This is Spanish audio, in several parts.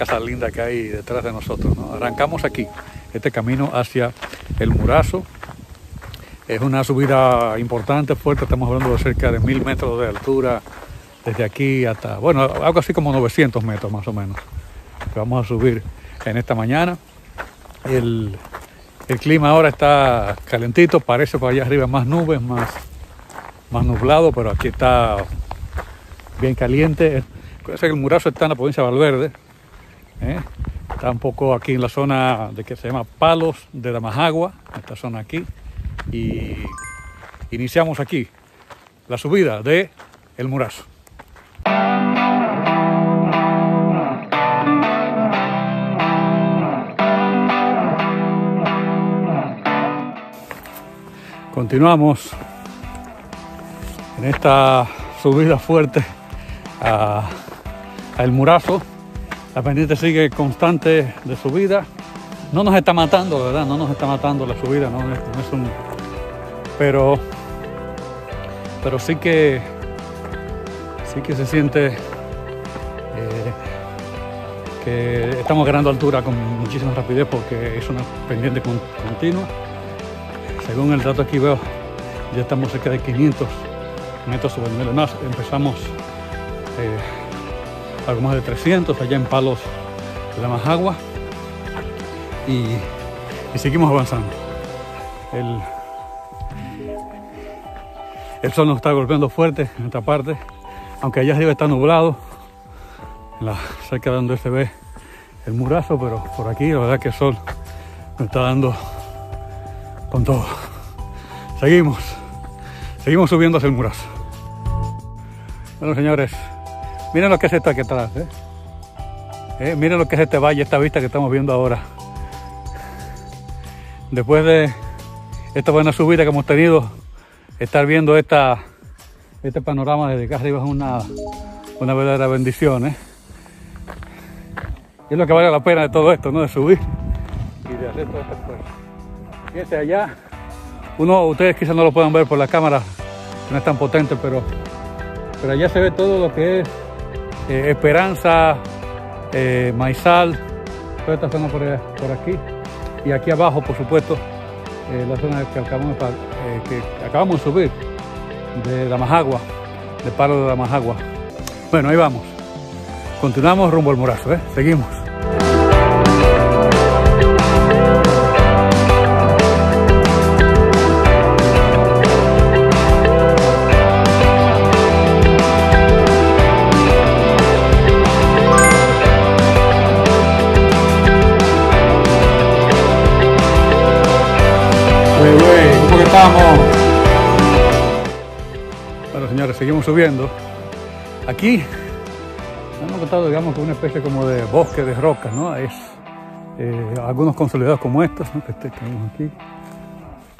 casas lindas que hay detrás de nosotros. Arrancamos aquí, este camino hacia el Murazo. Es una subida importante, fuerte, estamos hablando de cerca de mil metros de altura desde aquí hasta, bueno, algo así como 900 metros más o menos, vamos a subir en esta mañana. El, el clima ahora está calentito, parece por allá arriba más nubes, más, más nublado, pero aquí está bien caliente. El Murazo está en la provincia de Valverde, ¿eh? está un poco aquí en la zona de que se llama Palos de Damajagua, esta zona aquí, y iniciamos aquí la subida de El Murazo. Continuamos en esta subida fuerte a, El Murazo. La pendiente sigue constante de subida. No nos está matando, ¿verdad? No nos está matando la subida, no, es un... Pero, pero sí que, sí que se siente eh, que estamos ganando altura con muchísima rapidez porque es una pendiente continua. Según el dato aquí veo, ya estamos cerca de 500 metros sobre el nivel más. Empezamos eh, algo más de 300 allá en Palos de la Majagua y, y seguimos avanzando. El, el sol nos está golpeando fuerte en esta parte, aunque allá arriba está nublado, la, cerca de donde se ve el murazo, pero por aquí la verdad que el sol nos está dando con todo. Seguimos, seguimos subiendo hacia el murazo. Bueno, señores, miren lo que es esto aquí atrás. ¿eh? ¿Eh? Miren lo que es este valle, esta vista que estamos viendo ahora. Después de esta buena subida que hemos tenido, estar viendo esta, este panorama desde acá arriba es una, una verdadera bendición. ¿eh? es lo que vale la pena de todo esto, ¿no? De subir y de hacer todo este esfuerzo. Fíjense allá, uno, ustedes quizás no lo puedan ver por la cámara, no es tan potente, pero, pero allá se ve todo lo que es eh, Esperanza, eh, Maizal, toda esta zona por, aquí. Y aquí abajo, por supuesto, eh, la zona que acabamos, de, subir, de Damajagua, de Palo de Damajagua. Bueno, ahí vamos. Continuamos rumbo al Morazo. Seguimos. Seguimos subiendo. Aquí hemos encontrado, digamos, una especie como de bosque de rocas, ¿no? Es eh, algunos consolidados como estos, que este tenemos aquí,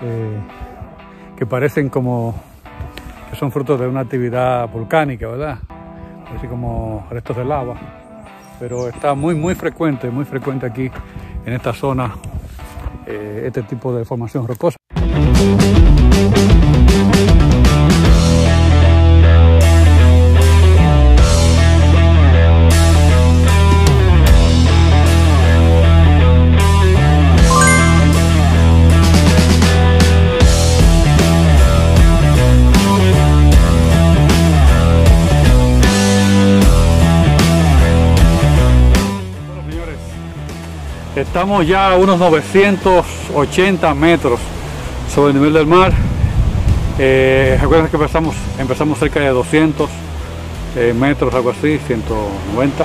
eh, que parecen como que son frutos de una actividad volcánica, ¿verdad? Así como restos de lava. Pero está muy, muy frecuente, muy frecuente aquí en esta zona eh, este tipo de formación rocosa. Estamos ya a unos 980 metros sobre el nivel del mar. Eh, recuerden que empezamos, empezamos cerca de 200 eh, metros, algo así, 190.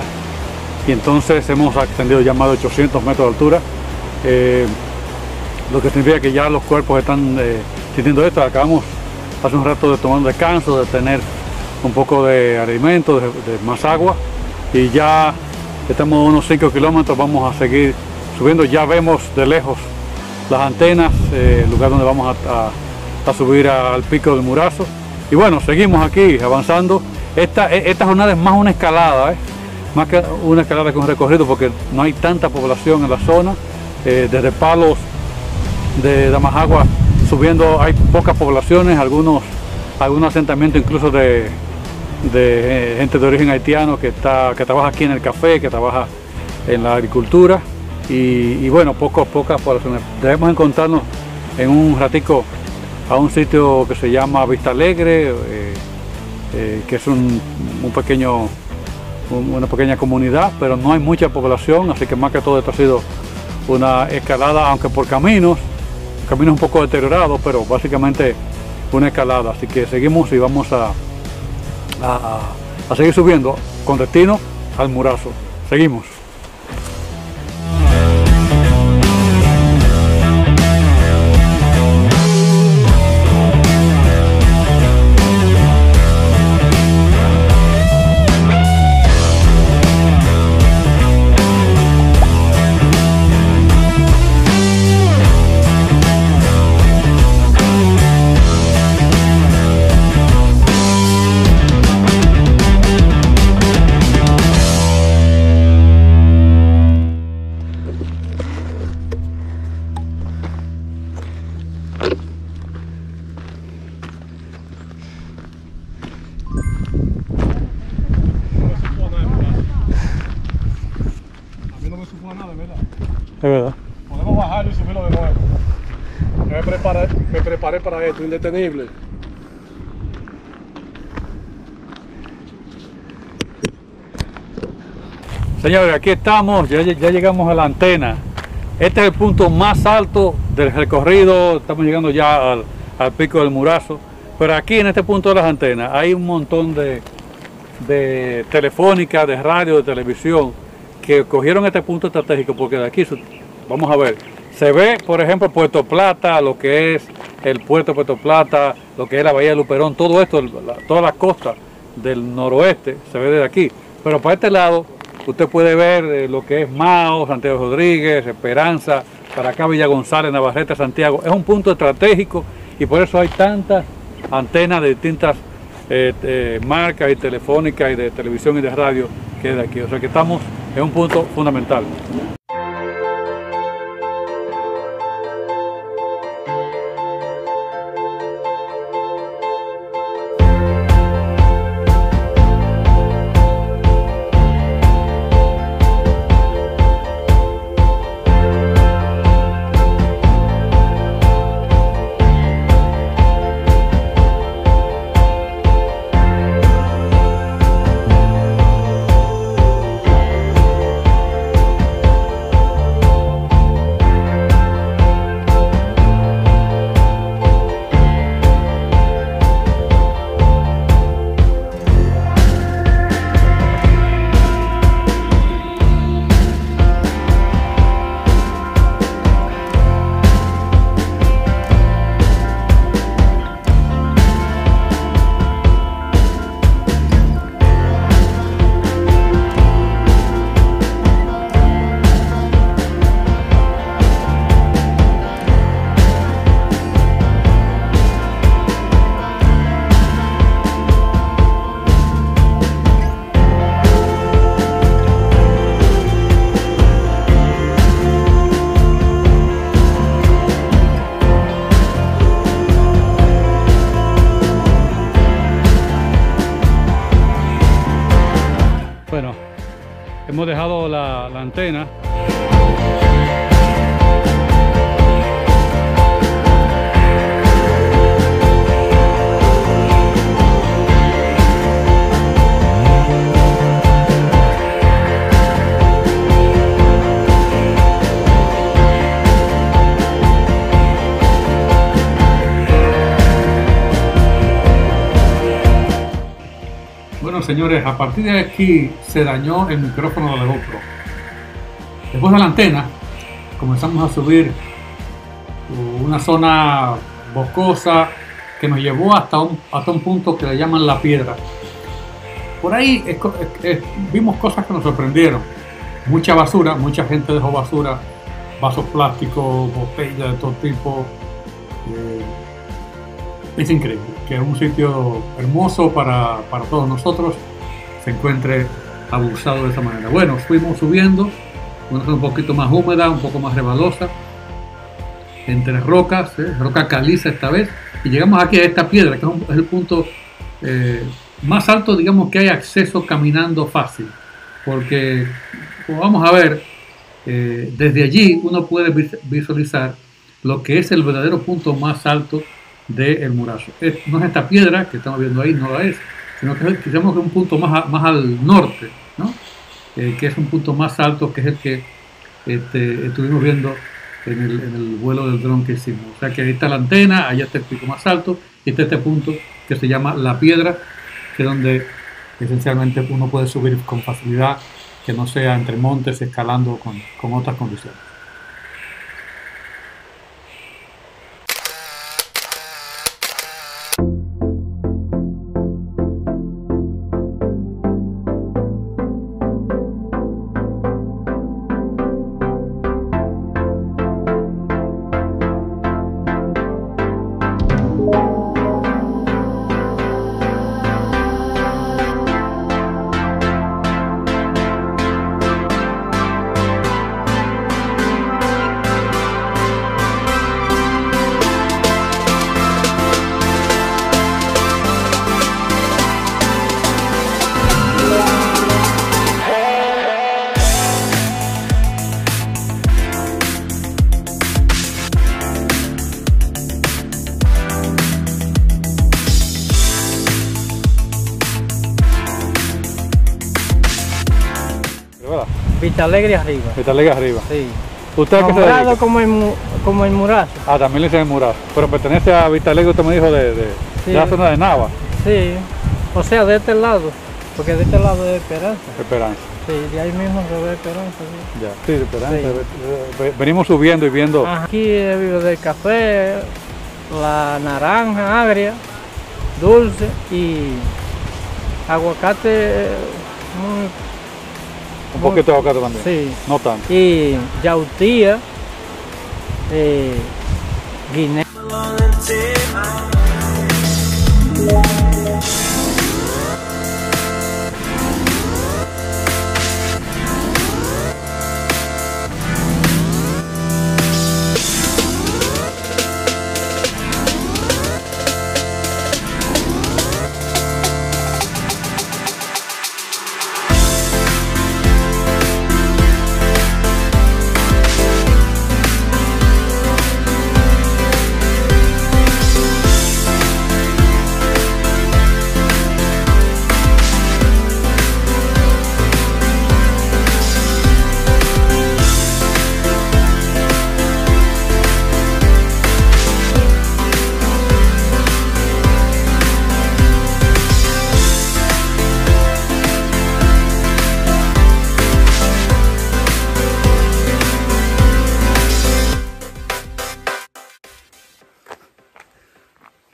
Y entonces hemos ascendido ya más de 800 metros de altura. Eh, lo que significa que ya los cuerpos están eh, sintiendo esto. Acabamos hace un rato de tomar descanso, de tener un poco de alimento, de, de más agua. Y ya estamos a unos 5 kilómetros, vamos a seguir subiendo. Ya vemos de lejos las antenas, eh, el lugar donde vamos a, subir al pico del Murazo. Y bueno, seguimos aquí avanzando. Esta, e, esta jornada es más una escalada, ¿eh? más que una escalada que un recorrido porque no hay tanta población en la zona. Eh, desde Palos de Damajagua subiendo hay pocas poblaciones, algunos, algunos asentamientos incluso de, de eh, gente de origen haitiano que, está, que trabaja aquí en el café, que trabaja en la agricultura y, bueno, poco a poco. Debemos encontrarnos en un ratico a un sitio que se llama Vista Alegre, eh, eh, que es un, pequeño, una pequeña comunidad, pero no hay mucha población, así que más que todo esto ha sido una escalada, aunque por caminos, caminos un poco deteriorados, pero básicamente una escalada. Así que seguimos y vamos a, a seguir subiendo con destino al Murazo. Seguimos. Indetenible. Señores, aquí estamos, ya, llegamos a la antena. Este es el punto más alto del recorrido, estamos llegando ya al, pico del Murazo. Pero aquí en este punto de las antenas hay un montón de, de telefónica, de radio, de televisión, que cogieron este punto estratégico porque de aquí, vamos a ver, se ve, por ejemplo, Puerto Plata, lo que es el puerto de Puerto Plata, lo que es la Bahía de Luperón, todo esto, toda la costa del noroeste se ve desde aquí. Pero para este lado, usted puede ver eh, lo que es Mao, Santiago Rodríguez, Esperanza, para acá Villa González, Navarrete, Santiago. Es un punto estratégico y por eso hay tantas antenas de distintas eh, eh, marcas y telefónicas y de televisión y de radio que de aquí. O sea que estamos en un punto fundamental. Hemos dejado la, la antena señores, a partir de aquí se dañó el micrófono de la GoPro. Después de la antena, comenzamos a subir una zona boscosa que nos llevó hasta un, hasta un punto que le llaman la piedra. Por ahí vimos cosas que nos sorprendieron. Mucha basura, mucha gente dejó basura, vasos plásticos, botellas de todo tipo. Eh, es increíble que un sitio hermoso para, todos nosotros se encuentre abusado de esa manera. Bueno, fuimos subiendo, una zona un poquito más húmeda, un poco más rebalosa, entre rocas, ¿eh? roca caliza esta vez, y llegamos aquí a esta piedra, que es el punto eh, más alto, digamos, que hay acceso caminando fácil, porque como vamos a ver, eh, desde allí uno puede visualizar lo que es el verdadero punto más alto del Murazo. no es esta piedra que estamos viendo ahí, no la es, sino que quizás un punto más, más al norte, ¿no? Eh, que es un punto más alto, que es el que este, estuvimos viendo en el, en el, vuelo del dron que hicimos. O sea que ahí está la antena, allá está el pico más alto, y está este punto que se llama la piedra, que es donde esencialmente uno puede subir con facilidad, que no sea entre montes, escalando con, con otras condiciones. Alegre arriba. Vista Alegre arriba. Sí. ¿Usted qué se dedica? como el, como el Murazo. Ah, también le dicen el Murazo. Pero pertenece a Vista Alegre, usted me dijo, de, de, sí. de la zona de Nava. Sí. O sea, de este lado. Porque de este lado es Esperanza. Esperanza. Sí, de ahí mismo se ve Esperanza. Sí. Ya, sí, Esperanza. Sí. Venimos subiendo y viendo. Aquí vivo del café, la naranja agria, dulce y aguacate muy un poquito de aguacate también. Sí. No tanto. Y yautía, eh, guinea.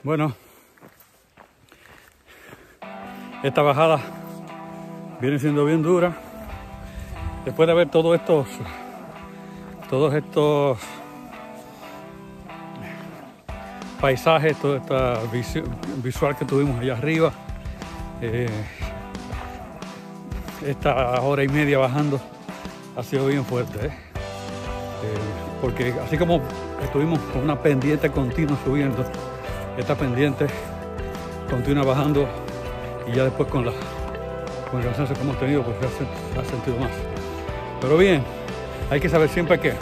Bueno, esta bajada viene siendo bien dura. Después de ver todos estos, todos estos paisajes, toda esta visual que tuvimos allá arriba, eh, esta hora y media bajando ha sido bien fuerte. ¿eh? Eh, porque así como estuvimos con una pendiente continua subiendo, esta pendiente continúa bajando y ya después con, la, con el cansancio que hemos tenido pues se ha, sentido más. Pero bien, hay que saber siempre que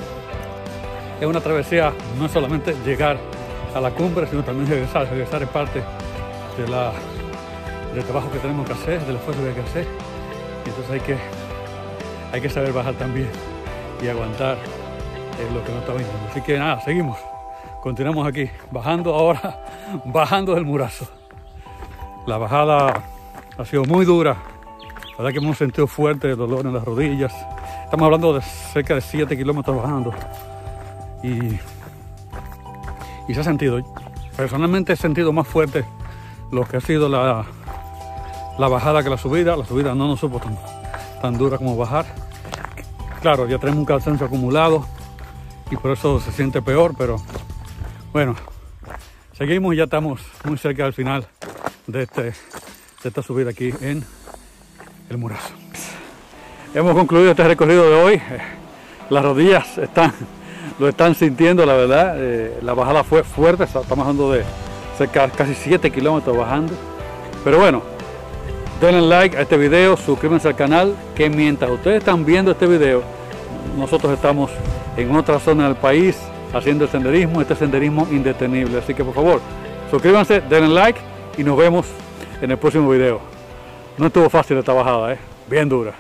es una travesía, no solamente llegar a la cumbre, sino también regresar. Regresar es parte de la, del trabajo que tenemos que hacer, del esfuerzo que hay que hacer. Y entonces hay que, hay que saber bajar también y aguantar lo que nos está viniendo. Así que nada, seguimos. Continuamos aquí, bajando ahora, bajando del murazo. La bajada ha sido muy dura. La verdad que hemos sentido fuerte el dolor en las rodillas. Estamos hablando de cerca de 7 kilómetros bajando. Y, y se ha sentido. Personalmente he sentido más fuerte lo que ha sido la, la bajada que la subida. La subida no nos supo tan, tan dura como bajar. Claro, ya tenemos un cansancio acumulado y por eso se siente peor, pero bueno, seguimos y ya estamos muy cerca del final de, este, de esta subida aquí en el Murazo. Hemos concluido este recorrido de hoy. Las rodillas están, lo están sintiendo, la verdad. Eh, la bajada fue fuerte, estamos hablando de cerca casi 7 kilómetros bajando. Pero bueno, denle like a este video, suscríbanse al canal, que mientras ustedes están viendo este video, nosotros estamos en otra zona del país haciendo el senderismo, este senderismo indetenible. Así que por favor, suscríbanse, denle like y nos vemos en el próximo video. No estuvo fácil esta bajada, ¿eh? bien dura.